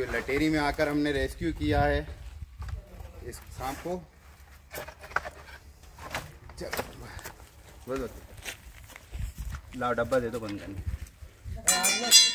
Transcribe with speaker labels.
Speaker 1: जो लटेरी में आकर हमने रेस्क्यू किया है, इस सांप को। चलो, बस बस। लाओ, डब्बा दे दो बंद करने।